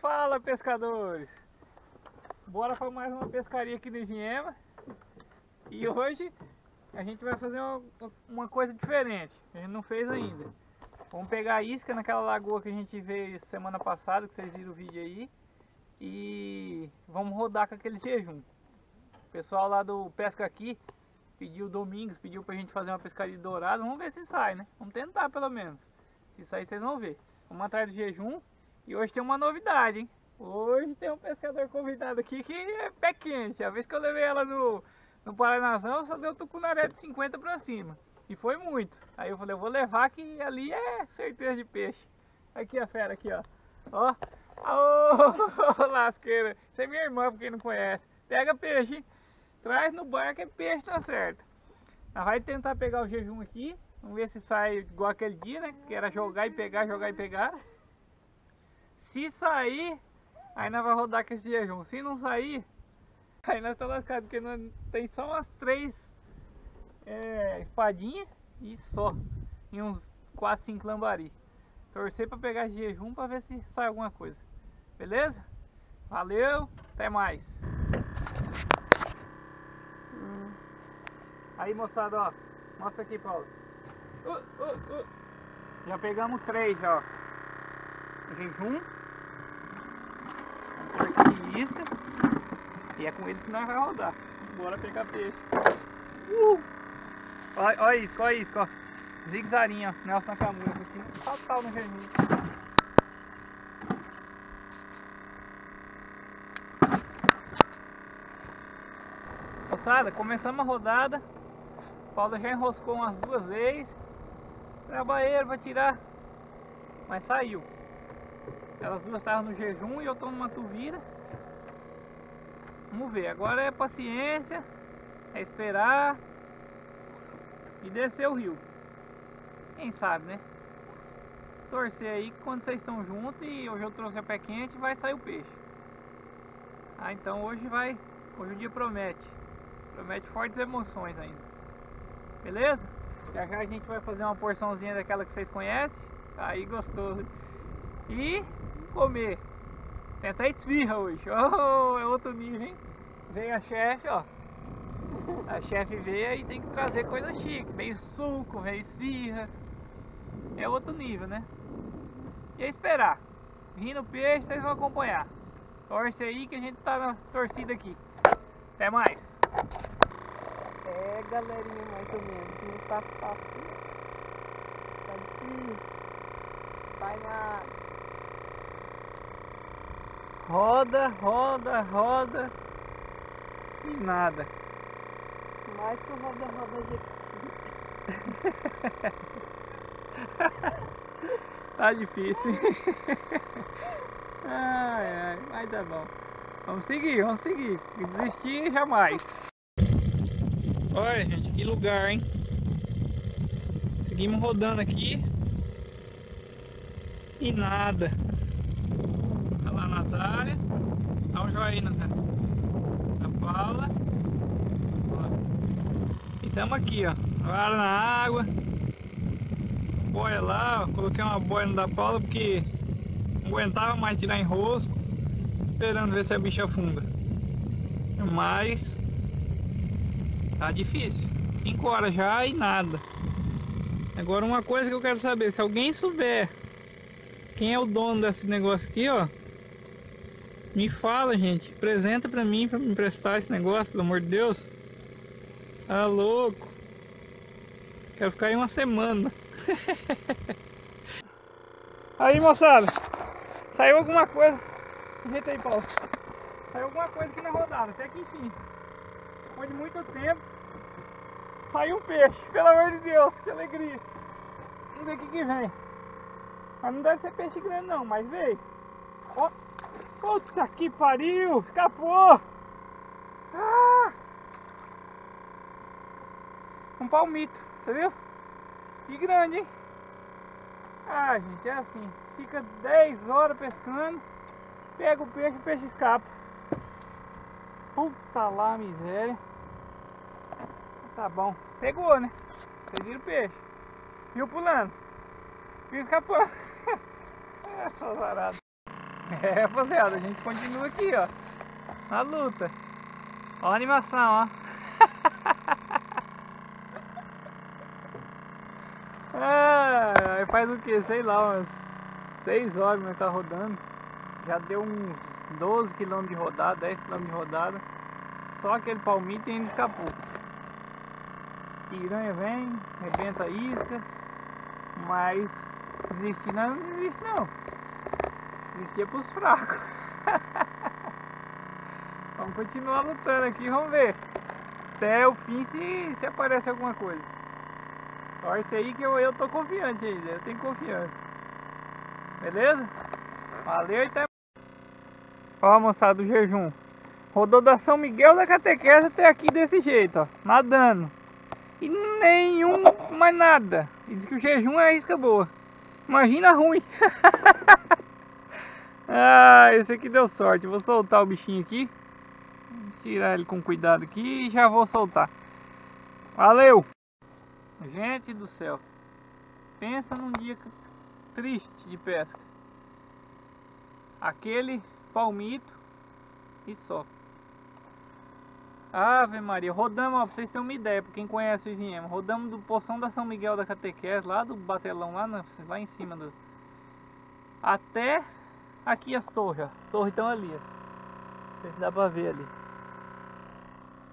Fala pescadores! Bora para mais uma pescaria aqui no Ivinhema E hoje a gente vai fazer uma, uma coisa diferente. A gente não fez ainda. Vamos pegar a isca naquela lagoa que a gente veio semana passada Que vocês viram o vídeo aí E vamos rodar com aquele jejum. O pessoal lá do Pesca Aqui Pediu Domingos, pediu pra gente fazer uma pescaria dourada Vamos ver se sai né? Vamos tentar pelo menos. Se sair vocês vão ver. Vamos atrás do jejum e hoje tem uma novidade, hein? Hoje tem um pescador convidado aqui que é pé quente. A vez que eu levei ela no, no Paranazão, só deu tucunaré de 50 pra cima. E foi muito. Aí eu falei, eu vou levar que ali é certeza de peixe. Aqui a fera, aqui ó. Ó. Ô, lasqueira. Você é minha irmã, pra quem não conhece. Pega peixe, hein? Traz no barco é peixe, tá certo. Ela vai tentar pegar o jejum aqui. Vamos ver se sai igual aquele dia, né? Que era jogar e pegar, jogar e pegar. Se sair, aí nós vamos rodar com esse jejum. Se não sair, aí nós estamos lascados, porque nós tem só umas três é, espadinhas e só. E uns 4, 5 lambari. Torcer para pegar esse jejum para ver se sai alguma coisa. Beleza? Valeu, até mais. Aí moçada, ó. Mostra aqui, Paulo. Uh, uh, uh. Já pegamos três, ó. Jejum isca. E é com eles que nós vamos rodar. Bora pegar peixe. Uh! Olha, olha isso, olha isso, ó. Zigzarinho, ó. Nelson Nakamura aqui. Total no vermelho. Moçada, começamos a rodada. Paulo já enroscou umas duas vezes. Trabalheiro para tirar. Mas saiu. Elas duas estavam no jejum e eu estou numa tuvira. Vamos ver, agora é paciência, é esperar e descer o rio. Quem sabe, né? Torcer aí que quando vocês estão juntos e hoje eu trouxe a pé quente, vai sair o peixe. Ah, então hoje vai, hoje o dia promete. Promete fortes emoções ainda. Beleza? Já já a gente vai fazer uma porçãozinha daquela que vocês conhecem. Aí gostoso. E comer. Tem até esfirra hoje. Oh, é outro nível, hein? Veio a chefe, ó. A chefe veio e tem que trazer coisa chique. Veio suco, veio esfirra. É outro nível, né? E é esperar. Rindo peixe, vocês vão acompanhar. Torce aí que a gente tá na torcida aqui. Até mais. É, galerinha, mais ou menos. Não tá fácil. Tá difícil. Vai na roda, roda, roda e nada. Mais que o roda, roda jequiti. tá difícil. ai, ai, mas tá bom. Vamos seguir, vamos seguir. Desistir jamais. Olha, gente, que lugar, hein? Seguimos rodando aqui. E nada. Natália. Dá um joinha, Natália. A Paula. E estamos aqui, ó. Agora na água. Boia lá, ó. Coloquei uma boia no da Paula porque não aguentava mais tirar em rosco. Esperando ver se a bicha afunda. Mas tá difícil. 5 horas já e nada. Agora uma coisa que eu quero saber, se alguém souber quem é o dono desse negócio aqui, ó, me fala, gente. Apresenta pra mim, pra me emprestar esse negócio, pelo amor de Deus. Tá louco. Quero ficar aí uma semana. aí, moçada. Saiu alguma coisa. Ajeita aí, Paulo. Saiu alguma coisa aqui na rodada. Até que enfim. Depois de muito tempo. Saiu um peixe. Pelo amor de Deus. Que alegria. Vamos ver o que que vem. Mas não deve ser peixe grande não, mas veio. Ó. Puta que pariu! Escapou! Ah! Um palmito, você viu? Que grande, hein? Ah, gente, é assim. Fica 10 horas pescando, pega o peixe, o peixe escapa. Puta lá, miséria. Tá bom. Pegou, né? Viram o peixe. Viu pulando. Viu escapando. é, só zarado. É, rapaziada, a gente continua aqui, ó. Na luta. Ó a animação, ó. ah, faz o que? Sei lá, umas 6 horas que nós tá rodando. Já deu uns 12 km de rodada, 10 km de rodada. Só aquele palmito ainda escapou. Piranha vem, rebenta a isca. Mas desistir não, não desiste não. Desistir é pros fracos. vamos continuar lutando aqui, vamos ver. Até o fim se, se aparece alguma coisa. Torce aí que eu, eu tô confiante ainda, eu tenho confiança. Beleza? Valeu e até Ó moçada do jejum. Rodou da São Miguel da Catequese até aqui desse jeito, ó. Nadando. E nenhum, mais nada. E diz que o jejum é isca boa. Imagina ruim. ah, esse aqui deu sorte. Vou soltar o bichinho aqui. Tirar ele com cuidado aqui e já vou soltar. Valeu! Gente do céu. Pensa num dia triste de pesca. Aquele palmito e só. Ave Maria, rodamos, ó, pra vocês terem uma ideia, pra quem conhece o IGM, rodamos do Poção da São Miguel da Catequese, lá do Batelão, lá, na, lá em cima do... Até aqui as torres. As torres estão ali, ó. Não se dá pra ver ali.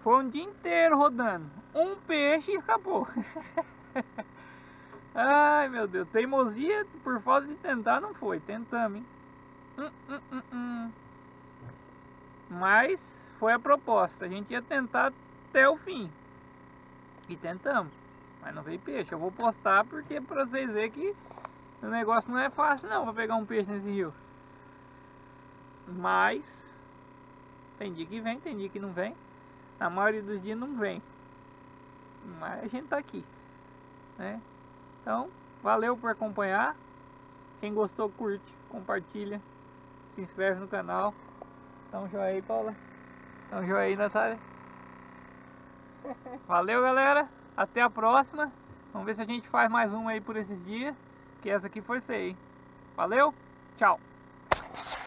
Foi um dia inteiro rodando. Um peixe escapou. Ai meu Deus, teimosia por falta de tentar não foi. Tentamos, hein? Hum, hum, hum, hum. Mas foi a proposta. A gente ia tentar até o fim. E tentamos. Mas não veio peixe. Eu vou postar porque pra vocês verem que o negócio não é fácil não pra pegar um peixe nesse rio. Mas tem dia que vem, tem dia que não vem. Na maioria dos dias não vem. Mas a gente tá aqui. Né? Então, valeu por acompanhar. Quem gostou, curte, compartilha, se inscreve no canal. Dá um joinha aí, Paula. Dá um joinha aí, Natália. Valeu, galera. Até a próxima. Vamos ver se a gente faz mais uma aí por esses dias. Que essa aqui foi feia, hein? Valeu, tchau.